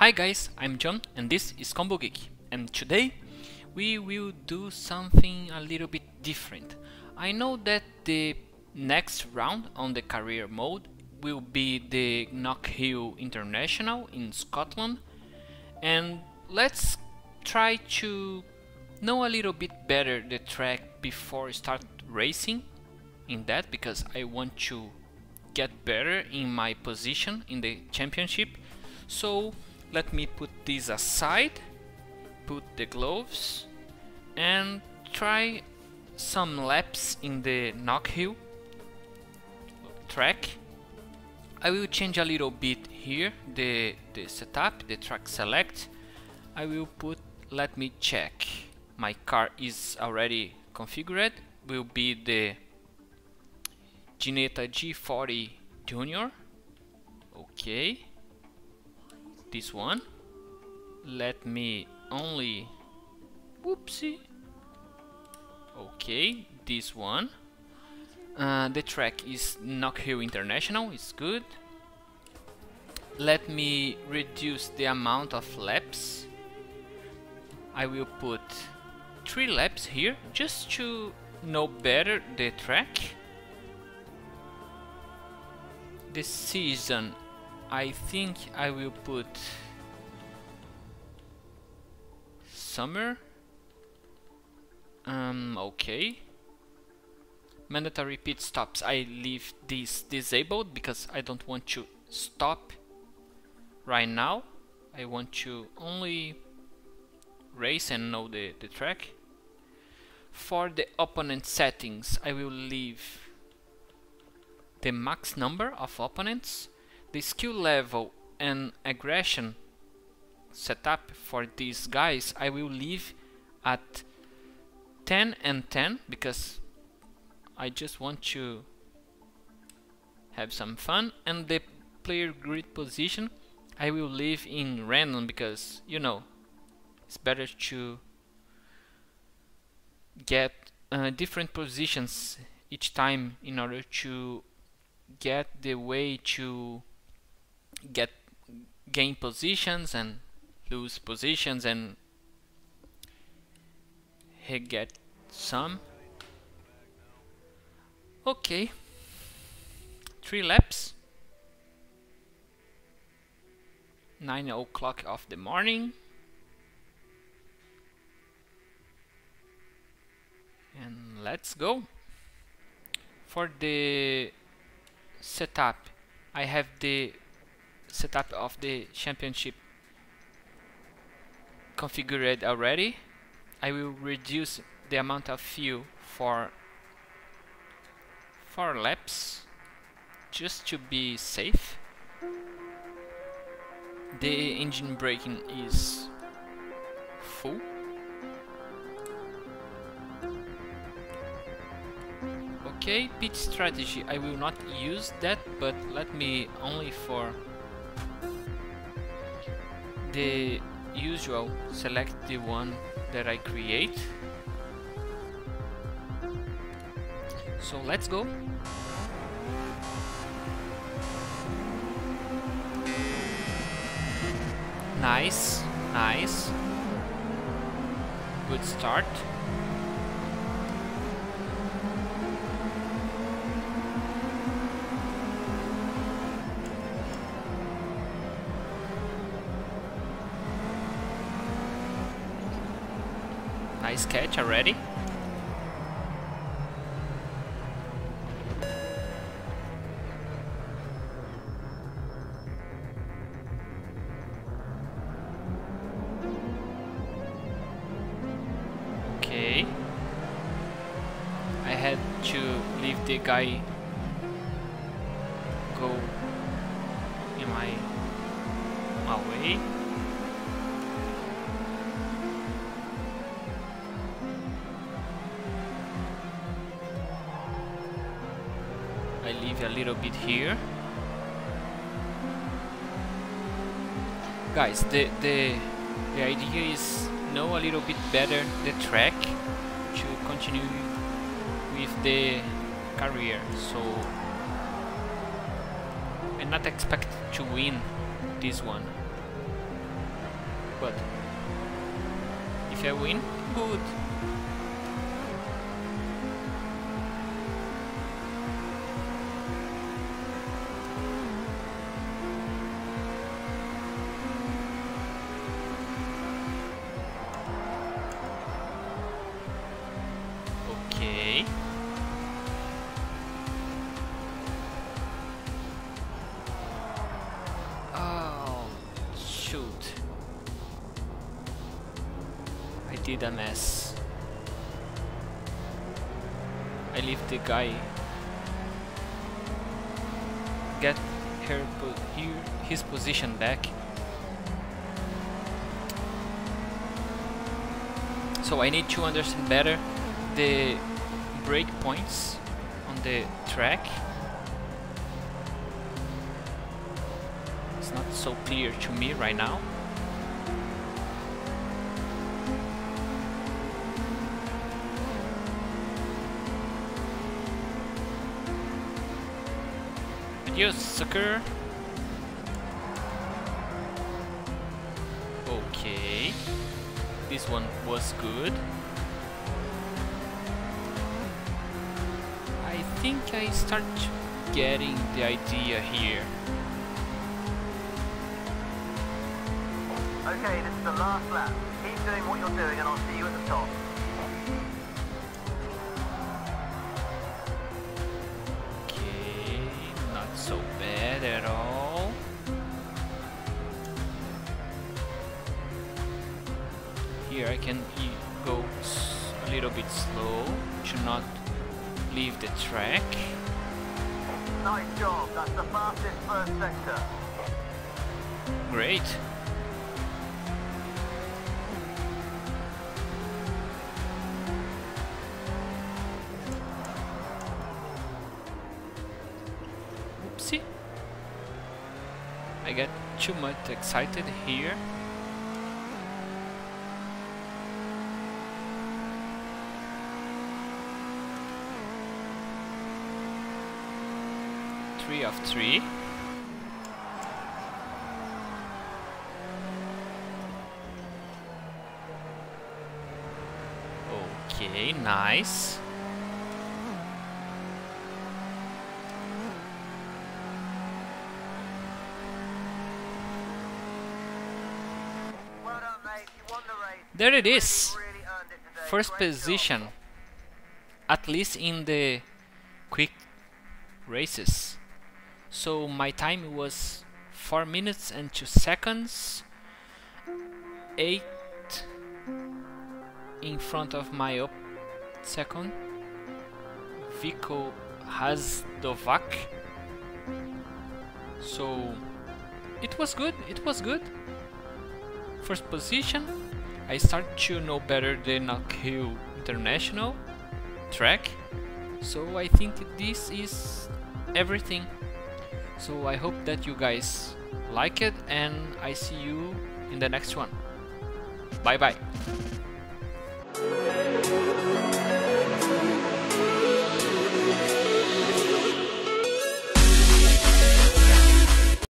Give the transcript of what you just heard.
Hi guys, I'm John and this is Combo Geek. And today we will do something a little bit different. I know that the next round on the career mode will be the Knockhill International in Scotland. And let's try to know a little bit better the track before start racing in that because I want to get better in my position in the championship. So let me put this aside put the gloves and try some laps in the Knockhill track. I will change a little bit here the, the setup, the track select. I will put, let me check. My car is already configured will be the Ginetta G40 Junior. Okay this one. Let me only whoopsie. Okay this one. Uh, the track is Knockhill International it's good. Let me reduce the amount of laps. I will put three laps here just to know better the track. The season I think I will put summer. Um okay. Mandatory pit stops. I leave this disabled because I don't want to stop right now. I want to only race and know the, the track. For the opponent settings I will leave the max number of opponents, the skill level and aggression setup for these guys I will leave at 10 and 10 because I just want to have some fun. And the player grid position I will leave in random because you know it's better to get uh, different positions each time in order to get the way to get gain positions and lose positions and he get some. Okay. Three laps. 9 o'clock of the morning. And let's go. For the setup I have the setup of the championship configured already I will reduce the amount of fuel for 4 laps just to be safe the engine braking is full Okay, pit strategy. I will not use that, but let me only for the usual select the one that I create. So let's go. Nice, nice. Good start. Nice catch already. Okay. I had to leave the guy go in my my way. Leave a little bit here. Guys, the, the, the idea is know a little bit better the track to continue with the career. So I'm not expect to win this one. but if I win, good. Did a mess. I leave the guy get her his position back. So I need to understand better the brake points on the track. It's not so clear to me right now. Adios, sucker. Okay. This one was good. I think I start getting the idea here. Okay, this is the last lap. Keep doing what you're doing and I'll see you at the top. Here I can go a little bit slow to not leave the track. Nice job. That's the fastest first sector. Great. Oopsie. I get too much excited here. Three of three. Okay, nice. Well done. There it is. First position. At least in the quick races. So my time was 4 minutes and 2 seconds. 8 in front of my second. Vico Hasdovac. So it was good, it was good. First position. I start to know better the Knockhill International track. So I think this is everything. So I hope that you guys like it and I see you in the next one. Bye bye.